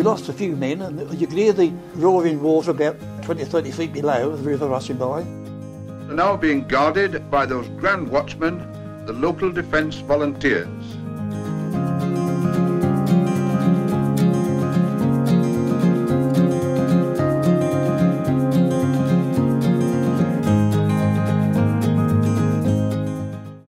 We lost a few men, and you could hear the roaring water about 20 30 feet below, the river rushing by. They're now being guarded by those grand watchmen, the local defence volunteers.